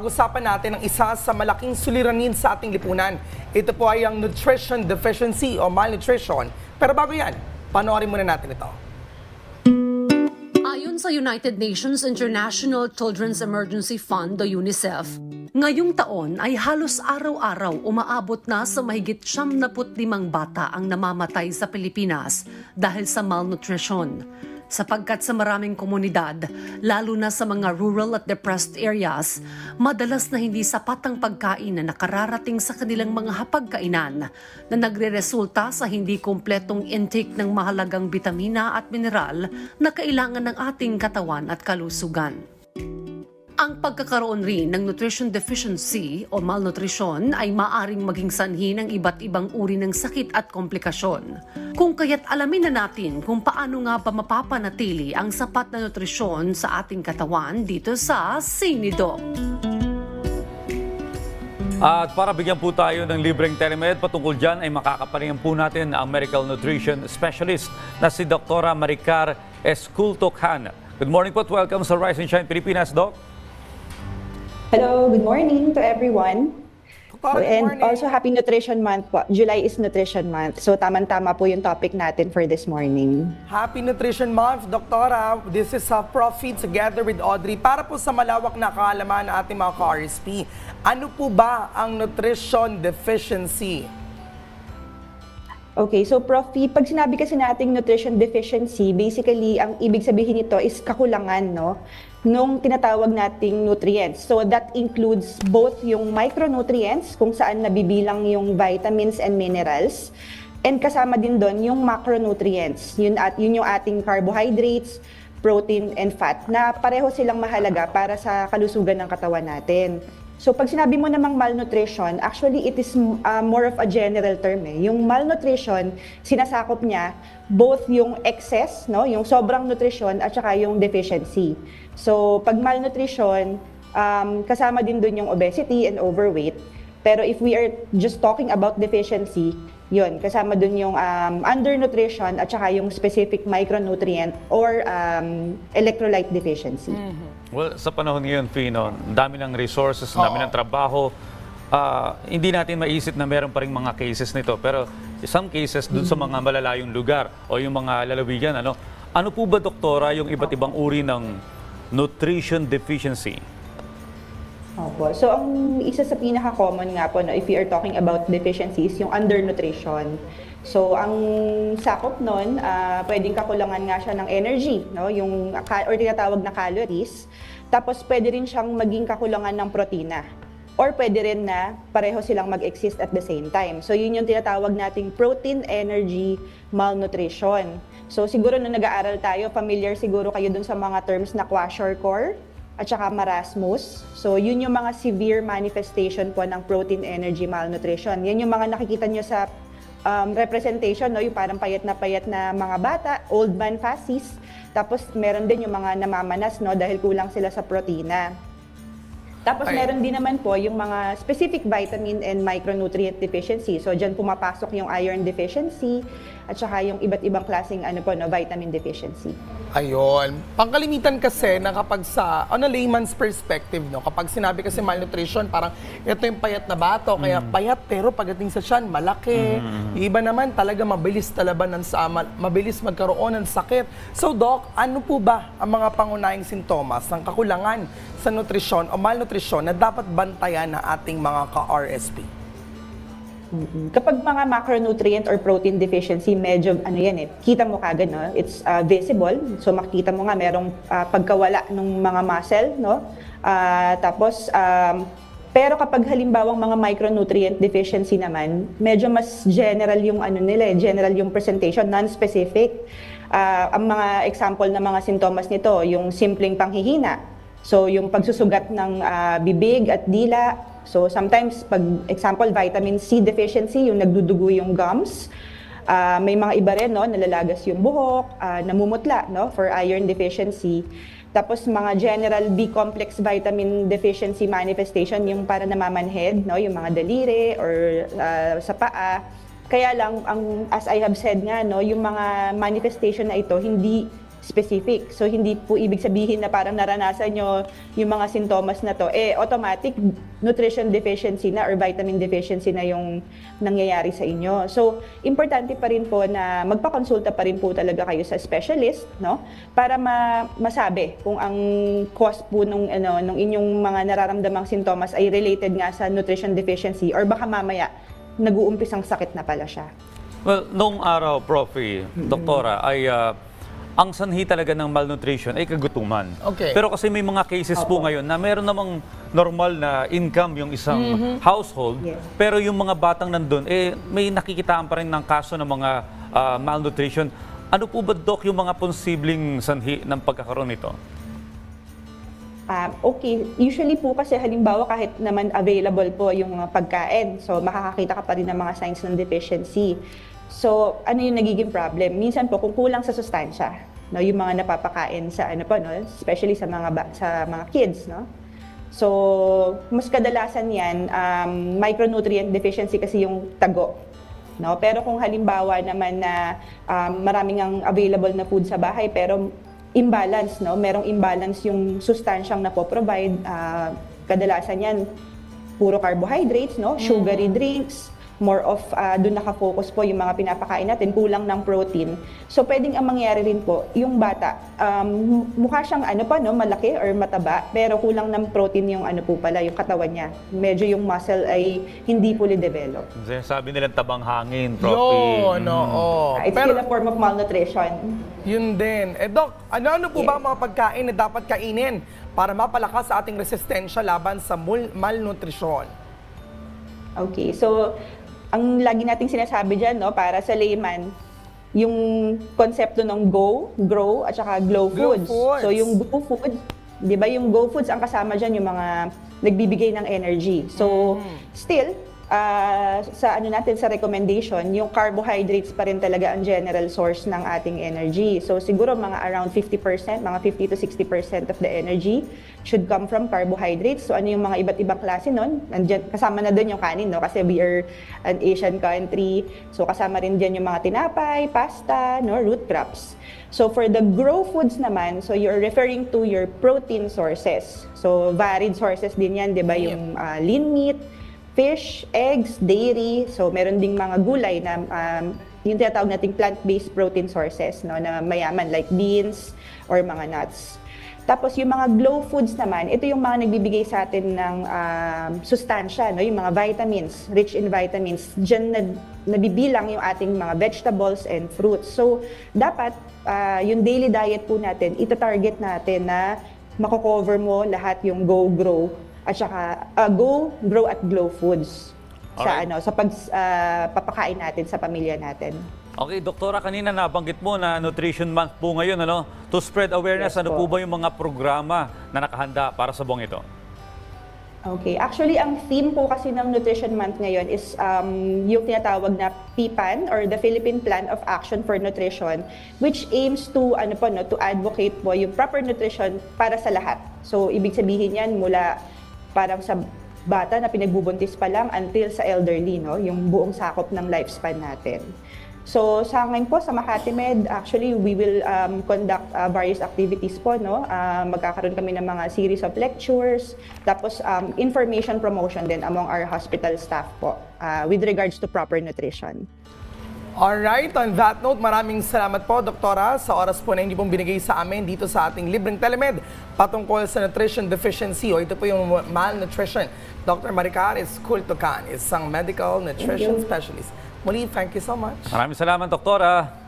Pag-usapan natin ang isa sa malaking suliranin sa ating lipunan. Ito po ay ang nutrition deficiency o malnutrition. Pero bago yan, panoorin muna natin ito. Ayon sa United Nations International Children's Emergency Fund o UNICEF, ngayong taon ay halos araw-araw umaabot na sa mahigit 75 bata ang namamatay sa Pilipinas dahil sa malnutrition. Sapagkat sa maraming komunidad, lalo na sa mga rural at depressed areas, madalas na hindi sapat ang pagkain na nakararating sa kanilang mga hapagkainan na nagre-resulta sa hindi kompletong intake ng mahalagang bitamina at mineral na kailangan ng ating katawan at kalusugan. Ang pagkakaroon rin ng nutrition deficiency o malnutrition ay maaring maging sanhi ng iba't ibang uri ng sakit at komplikasyon. Kung kaya't alamin na natin kung paano nga ba mapapanatili ang sapat na nutrisyon sa ating katawan dito sa Sinido. At para bigyan po tayo ng libreng telemed patungkol dyan ay makakapalingan po natin ang medical nutrition specialist na si Dr. Maricar Escultochan. Good morning po at welcome sa Rise and Shine Pilipinas, Doc. Hello, good morning to everyone. Good and morning. also Happy Nutrition Month po. July is Nutrition Month. So tamang-tama po yung topic natin for this morning. Happy Nutrition Month, Doktora. This is uh, Profit together with Audrey. Para po sa malawak na kaalaman ng ating mga ka-RSP, ano po ba ang nutrition deficiency? Okay, so Prof, pag sinabi kasi nating nutrition deficiency, basically ang ibig sabihin nito is kakulangan, no? nung tinatawag nating nutrients. So that includes both yung micronutrients, kung saan nabibilang yung vitamins and minerals, and kasama din doon yung macronutrients. Yun, at, yun yung ating carbohydrates, protein, and fat, na pareho silang mahalaga para sa kalusugan ng katawan natin. So pag sinabi mo namang malnutrition, actually it is uh, more of a general term eh. Yung malnutrition, sinasakop niya both yung excess, no, yung sobrang nutrition at saka yung deficiency. So pag malnutrition, um, kasama din dun yung obesity and overweight. Pero if we are just talking about deficiency, yun, kasama dun yung um, undernutrition at saka yung specific micronutrient or um, electrolyte deficiency. Mm-hmm. Well, sa panahon ngayon, Fino, dami ng resources, ang dami ng trabaho. Ah, hindi natin maisip na meron pa rin mga cases nito. Pero some cases dun sa mga malalayong lugar o yung mga lalawigan, ano, ano po ba, doktora, yung iba't ibang uri ng nutrition deficiency? Opo. So, ang isa sa pinaka-common nga po, no, if you are talking about deficiencies, yung undernutrition. So, ang sakop nun, ah, pwedeng kakulangan nga siya ng energy, no? yung, or tinatawag na calories. Tapos, pwede rin siyang maging kakulangan ng protina. Or pwede rin na pareho silang mag-exist at the same time. So, yun yung tinatawag nating protein energy malnutrition. So, siguro nung nag-aaral tayo, familiar siguro kayo dun sa mga terms na kwashiorkor at saka marasmus. So, yun yung mga severe manifestation po ng protein energy malnutrition. Yan yung mga nakikita nyo sa um, representation, no? yung parang payat na payat na mga bata, old man fasces. Tapos, meron din yung mga namamanas no? dahil kulang sila sa protina. Tapos Ay. meron din naman po yung mga specific vitamin and micronutrient deficiency. So diyan pumapasok yung iron deficiency at saka yung iba't ibang klaseng ano po no vitamin deficiency. Ayun. Pangkalimitan kasi na kapag sa, on a layman's perspective, no, kapag sinabi kasi malnutrition, parang ito yung payat na bato, kaya payat pero pagdating sa tiyan, malaki. Yung Iba naman talaga mabilis talaban ng sa, ma- mabilis magkaroon ng sakit. So Doc, ano po ba ang mga pangunahing sintomas ng kakulangan sa nutrisyon o malnutrisyon na dapat bantayan ng ating mga ka-RSP? Kapag mga macronutrient or protein deficiency, medyo ano yan eh, kita mo kagad, no? It's uh, visible. So makita mo nga merong uh, pagkawala ng mga muscle, no? Ah, tapos um, pero kapag halimbawang mga micronutrient deficiency naman, medyo mas general yung ano nila, eh, general yung presentation, non-specific. Ah, ang mga example ng mga sintomas nito, yung simpleng panghihina. So yung pagsusugat ng ah, bibig at dila, So sometimes, pag example, vitamin C deficiency, yung nagdudugo yung gums. Ah, may mga iba rin, no, nalalagas yung buhok, ah, namumutla, no, for iron deficiency. Tapos mga general B-complex vitamin deficiency manifestation, yung para namamanhead, no, yung mga daliri or ah, sa paa. Kaya lang, ang, as I have said nga, no, yung mga manifestation na ito, hindi specific. So hindi po ibig sabihin na parang naranasan nyo yung mga sintomas na to, eh automatic nutrition deficiency na or vitamin deficiency na yung nangyayari sa inyo. So importante pa rin po na magpakonsulta pa rin po talaga kayo sa specialist, no? Para ma masabi kung ang cause po nung ano nung inyong mga nararamdamang sintomas ay related nga sa nutrition deficiency or baka mamaya nag-uumpisang sakit na pala siya. Well, nung araw, Profi, Doktora, ay ah, ang sanhi talaga ng malnutrition ay kagutuman. Okay. Pero kasi may mga cases po ngayon na meron namang normal na income yung isang household, Yes. pero yung mga batang nandun, eh, may nakikitaan pa rin ng kaso ng mga ah, malnutrition. Ano po ba, Dok, yung mga posibleng sanhi ng pagkakaroon nito? Ah, okay, usually po kasi halimbawa kahit naman available po yung mga pagkain, so makakakita ka pa rin ng mga signs ng deficiency. So, ano yung nagiging problem? Minsan po kung kulang sa sustansya, no, yung mga napapakain sa ano po, no, especially sa mga sa mga kids, no. So, mas kadalasan 'yan um, micronutrient deficiency kasi yung tago. No? Pero kung halimbawa naman na um, maraming ang available na food sa bahay pero imbalance, no? Merong imbalance yung sustansyang napo-provide. ah, kadalasan yan, puro carbohydrates, no? Sugary drinks, more of ah, doon nakafocus po yung mga pinapakain natin, kulang ng protein. So pwedeng ang mangyari rin po, yung bata, um, mukha siyang ano pa, no, malaki or mataba, pero kulang ng protein yung ano po pala, yung katawan niya. Medyo yung muscle ay hindi fully developed. Sabi nilang tabang hangin, Profi. Yun, oo. Ah, it's Pero still a form of malnutrition. yun din. Eh, Doc, ano-ano po ba ang mga pagkain na dapat kainin para mapalakas sa ating resistensya laban sa mul- malnutrisyon? Okay, so ang lagi nating sinasabi dyan, no, para sa layman, yung konsepto ng go, grow, at saka glow foods. foods. So yung go food, di ba yung go foods, ang kasama dyan yung mga nagbibigay ng energy. So still, ah, sa ano natin sa recommendation, yung carbohydrates pa rin talaga ang general source ng ating energy. So siguro mga around 50%, mga 50 to 60% of the energy should come from carbohydrates. So ano yung mga iba't ibang klase nun? Andyan, kasama na doon yung kanin, no? Kasi we are an Asian country. So kasama rin dyan yung mga tinapay, pasta, no? root crops. So for the grow foods naman, so you're referring to your protein sources. So varied sources din yan, di ba? Yung ah, lean meat, fish, eggs, dairy. So meron ding mga gulay na um, yung tinatawag nating plant-based protein sources no, na mayaman like beans or mga nuts. Tapos yung mga glow foods naman, ito yung mga nagbibigay sa atin ng um, sustansya, no? yung mga vitamins, rich in vitamins. Diyan na, nabibilang yung ating mga vegetables and fruits. So, dapat ah, yung daily diet po natin, ita-target natin na mako-cover mo lahat yung go, grow, at saka ah, go, grow at glow foods sa Alright. ano sa pag ah, papakain natin sa pamilya natin. Okay, Doktora, kanina nabanggit mo na Nutrition Month po ngayon, ano? To spread awareness, Yes ano po. po ba yung mga programa na nakahanda para sa buong ito? Okay. Actually, ang theme po kasi ng Nutrition Month ngayon is um, yung tinatawag na PPAN or the Philippine Plan of Action for Nutrition which aims to ano po no to advocate po yung proper nutrition para sa lahat. So ibig sabihin yan mula parang sa bata na pinagbubuntis pa lang until sa elderly no, yung buong sakop ng lifespan natin. So sa ngayon po sa Makati Med, actually we will um, conduct uh, various activities po no. Uh, magkakaroon kami ng mga series of lectures, tapos um, information promotion din among our hospital staff po uh, with regards to proper nutrition. Alright, on that note, maraming salamat po, Doktora, sa oras po na hindi pong binigay sa amin dito sa ating libreng telemed patungkol sa nutrition deficiency o ito po yung malnutrition. Dr. Maricaris Cultucan, isang medical nutrition specialist. Muli, thank you so much. Maraming salamat, Doktora.